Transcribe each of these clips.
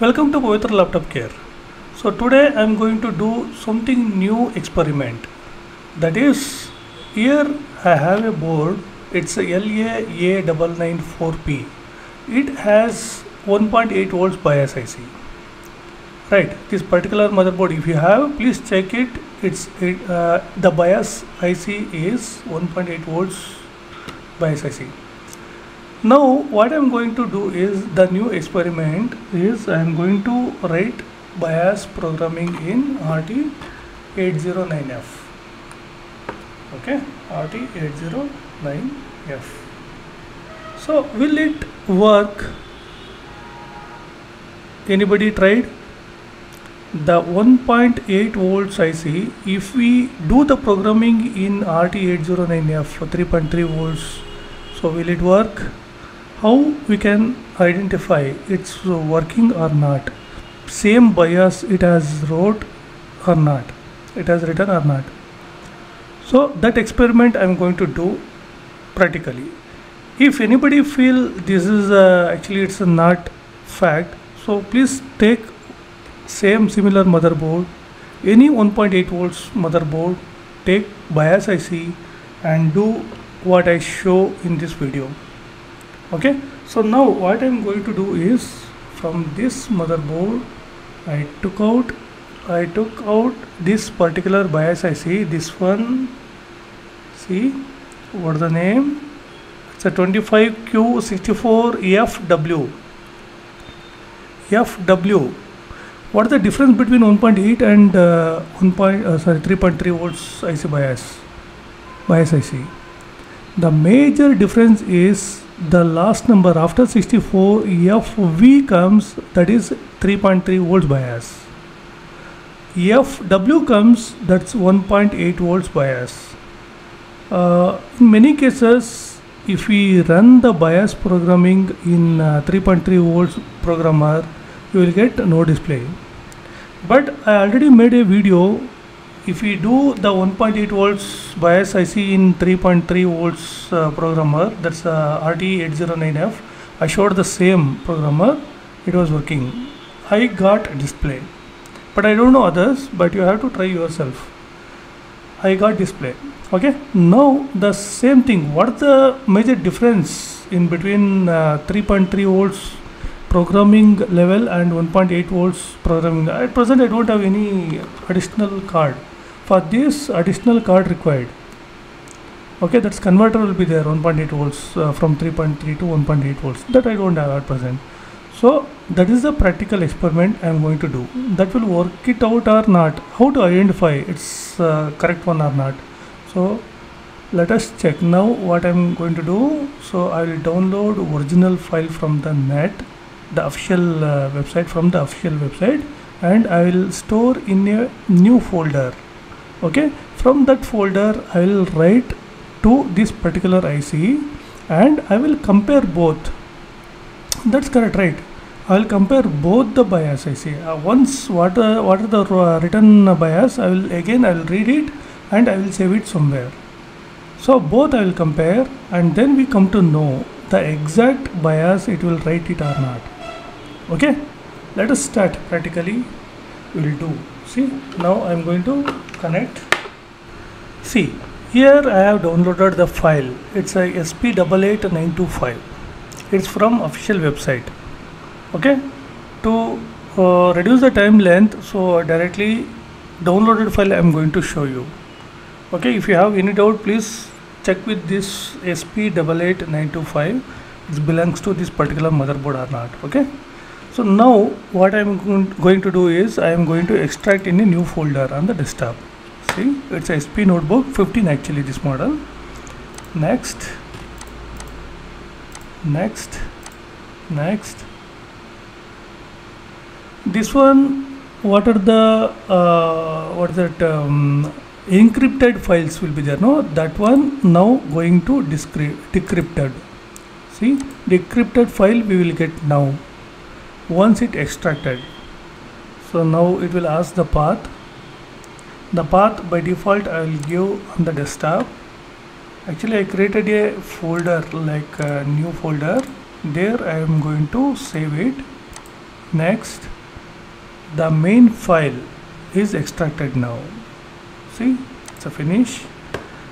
Welcome to Pavithra Laptop Care. So today I am going to do something new experiment. That is, here I have a board. It's a LA-A994P. It has 1.8 volts BIOS IC. Right. This particular motherboard, if you have, please check it. It's it, uh, the BIOS IC is 1.8 volts BIOS IC. Now what I am going to do is the new experiment is I am going to write BIOS programming in RT809F. Okay, RT809F. So will it work? Anybody tried? The 1.8 volts IC, if we do the programming in RT809F for 3.3 volts, so will it work? How we can identify it's working or not? Same BIOS it has wrote or not. It has written or not. So that experiment i'm going to do practically. If anybody feel this is uh, actually it's a not fact so please take same similar motherboard any 1.8 volts motherboard take BIOS ic and do what i show in this video okay? So now what I'm going to do is from this motherboard I took out I took out this particular BIOS. IC this one. See? What the name? It's a 25Q64FW FW what is the difference between 1.8 and uh, 1. Point, uh, sorry 3.3 volts IC BIOS? BIOS IC the major difference is the last number after 64 FV comes that is 3.3 volts BIOS. FW comes that's 1.8 volts BIOS. Uh, in many cases if we run the BIOS programming in uh, 3.3 volts programmer you will get no display. But I already made a video if we do the 1.8 volts BIOS IC in 3.3 volts uh, programmer that's uh, RT809F I showed the same programmer. It was working. I got display. But I don't know others but you have to try yourself. I got display. Okay? Now the same thing. What the major difference in between uh, 3.3 volts programming level and 1.8 volts programming? At present I don't have any additional card for this additional card required. Okay that's converter will be there 1.8 volts uh, from 3.3 to 1.8 volts. That I don't have at present. So that is the practical experiment I am going to do. That will work it out or not? How to identify it's uh, correct one or not? So let us check. Now what I'm going to do so I will download original file from the net the official uh, website from the official website and I will store in a new folder okay? From that folder I will write to this particular IC and I will compare both. That's correct right? I will compare both the BIOS IC uh, once what uh, what are the uh, written BIOS I will again I will read it and I will save it somewhere. So both I will compare and then we come to know the exact BIOS it will write it or not. Okay? Let us start practically. We will do. See? Now I am going to connect see here I have downloaded the file. It's a SP88925 it's from official website. Okay? To uh, reduce the time length so directly downloaded file I am going to show you. Okay? If you have any doubt please check with this SP88925 it belongs to this particular motherboard or not. Okay so now what I am going to do is I am going to extract in a new folder on the desktop. See it's a SP notebook 15 actually this model. Next. Next. Next. This one what are the uh, what is that um, encrypted files will be there no? That one now going to decrypted. See decrypted file we will get now once it extracted so now it will ask the path. The path by default I will give on the desktop. Actually I created a folder like a new folder. There I am going to save it. Next the main file is extracted now. See it's a finish.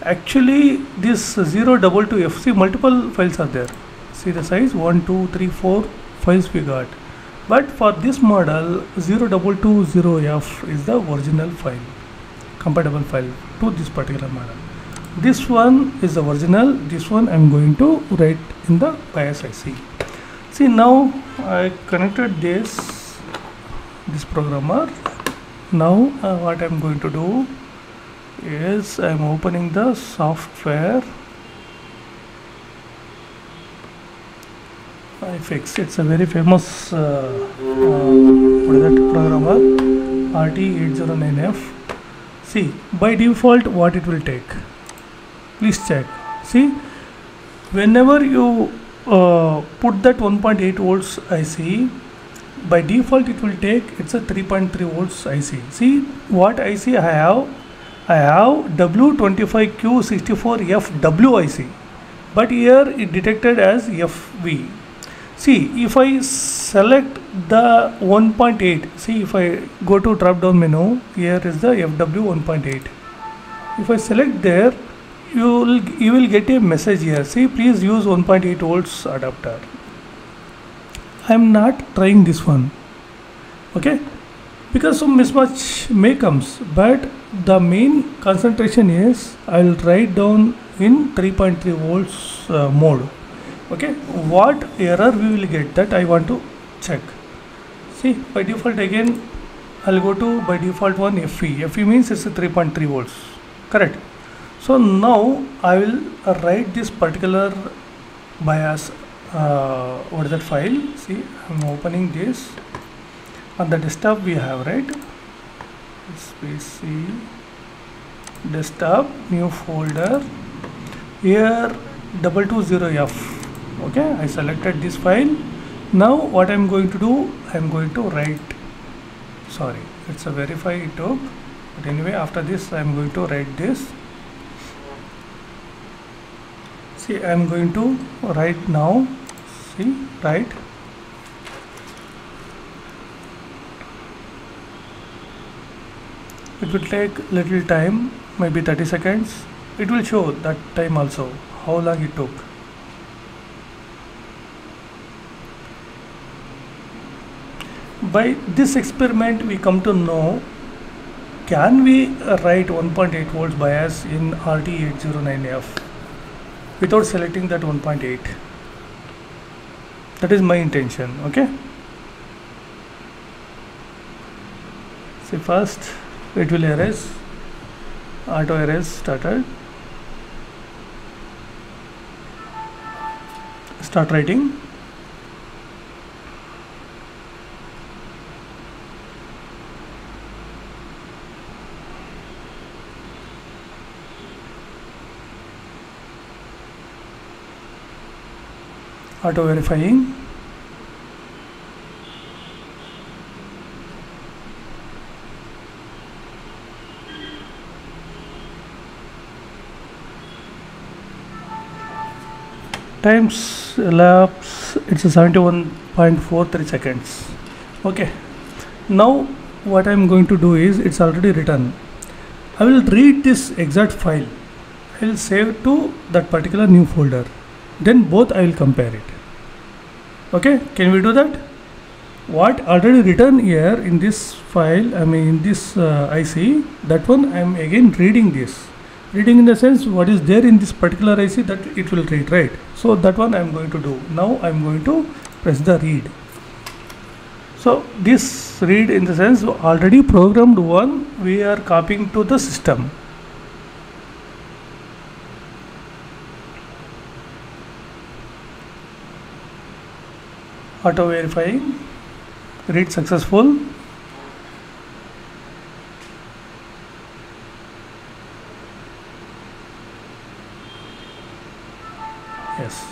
Actually this 022 fc multiple files are there. See the size? 1 2 3 4 files we got but for this model 0220f is the original file compatible file to this particular model. This one is the original this one i'm going to write in the BIOS ic see now i connected this this programmer. Now uh, what i'm going to do is i'm opening the software ifix it's a very famous uh, uh, programmer rt809f see by default what it will take? Please check. See whenever you uh, put that 1.8 volts IC by default it will take it's a 3.3 volts IC see what IC I have? I have W25Q64FW IC but here it detected as FV see if I select the 1.8 see if I go to drop down menu here is the FW 1.8 if I select there you will you will get a message here. See please use 1.8 volts adapter. I am not trying this one okay? Because some mismatch may comes but the main concentration is I will write down in 3.3 volts uh, mode okay what error we will get that I want to check. See by default again I'll go to by default one FV. FV means it's a 3.3 volts correct? So now I will write this particular BIOS uh, what is that file? See I'm opening this. On the desktop we have right? PC desktop new folder here double two zero F okay I selected this file. Now what I'm going to do I'm going to write sorry it's a verify it took. But anyway after this I'm going to write this. See I am going to write now. See write. It will take little time maybe 30 seconds. It will show that time also how long it took by this experiment we come to know can we write 1.8 volts BIOS in RT809F without selecting that 1.8 that is my intention okay? See first it will erase auto erase started. Start writing auto verifying. Times elapse it's a 71.43 seconds. Okay. Now what I'm going to do is it's already written. I will read this exact file. I will save to that particular new folder. Then both I will compare it okay can we do that? What already written here in this file I mean in this uh, IC that one I am again reading this. Reading in the sense what is there in this particular IC that it will read right? So that one I am going to do. Now I am going to press the read. So this read in the sense already programmed one we are copying to the system auto verifying read successful. Yes.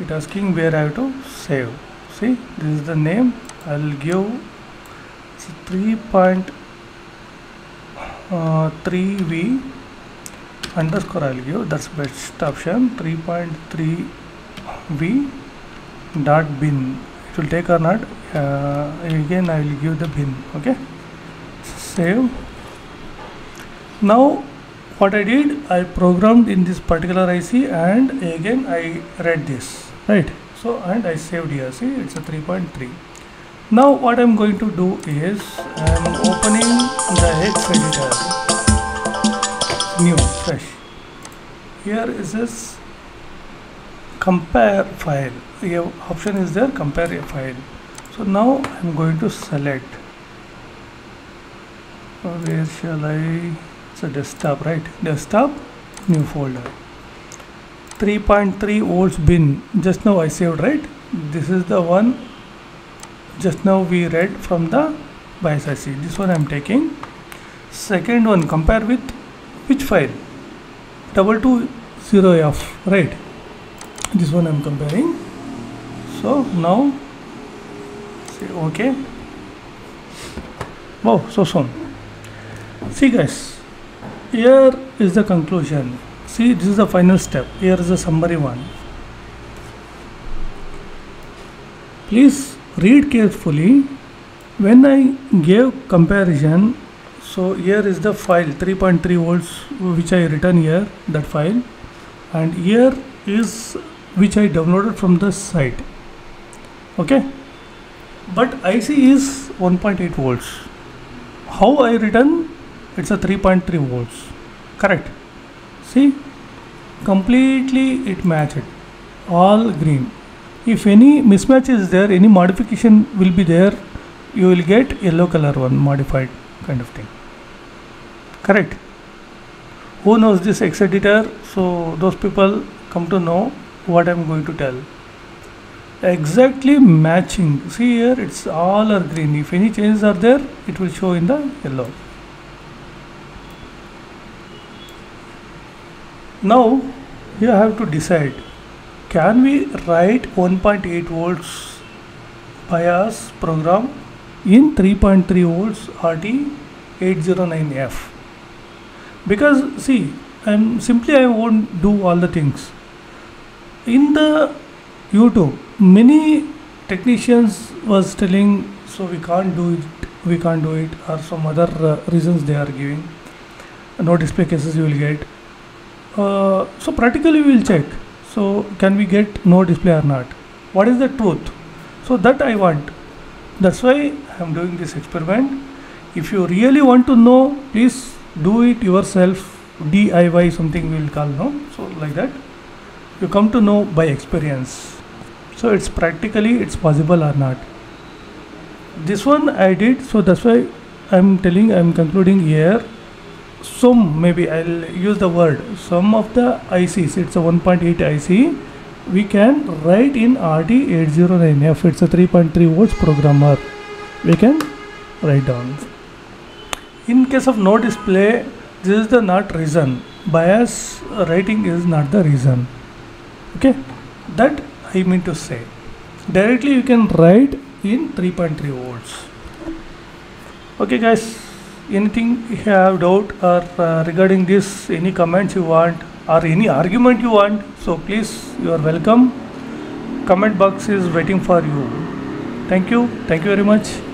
It asking where I have to save. See this is the name. I'll give 3.3v uh, underscore I'll give. That's best option. 3.3v dot bin it will take or not uh, again I will give the bin okay? Save now what I did I programmed in this particular IC and again I read this right? So and I saved here see it's a 3.3 now what I'm going to do is I'm opening the hex editor. New fresh. Here is this compare file. Your option is there compare a file. So now I'm going to select. Where shall I it's a desktop right? Desktop new folder. 3.3 volts bin. Just now I saved right? This is the one just now we read from the BIOS IC this one I'm taking. Second one compare with which file? Double two zero F right this one I'm comparing. So now say okay. Wow so soon. See guys here is the conclusion. See this is the final step. Here is the summary one. Please read carefully. When I gave comparison so here is the file 3.3 volts which I written here that file. And here is which I downloaded from the site. Okay? But IC is 1.8 volts. How I written it's a 3.3 volts. Correct. See? Completely it matched. All green. If any mismatch is there any modification will be there you will get yellow color one modified kind of thing. Correct? Who knows this hex editor? So those people come to know what I'm going to tell. Exactly matching. See here it's all are green. If any changes are there it will show in the yellow. Now you have to decide. Can we write 1.8 volts BIOS program in 3.3 volts RT809F because see I'm simply I won't do all the things in the YouTube many technicians was telling so we can't do it we can't do it or some other uh, reasons they are giving. No display cases you will get. Uh, so practically we will check. So can we get no display or not? What is the truth? So that i want. That's why i am doing this experiment. If you really want to know please do it yourself. Diy something we will call no? So like that you come to know by experience. So it's practically it's possible or not. This one i did so that's why i'm telling i'm concluding here. Some maybe I'll use the word some of the ICs it's a 1.8 IC we can write in RT809F it's a 3.3 volts programmer. We can write down. In case of no display this is the not reason. BIOS writing is not the reason okay? That I mean to say directly you can write in 3.3 volts. Okay guys anything you have doubt or uh, regarding this any comments you want or any argument you want so please you are welcome. Comment box is waiting for you. Thank you. Thank you very much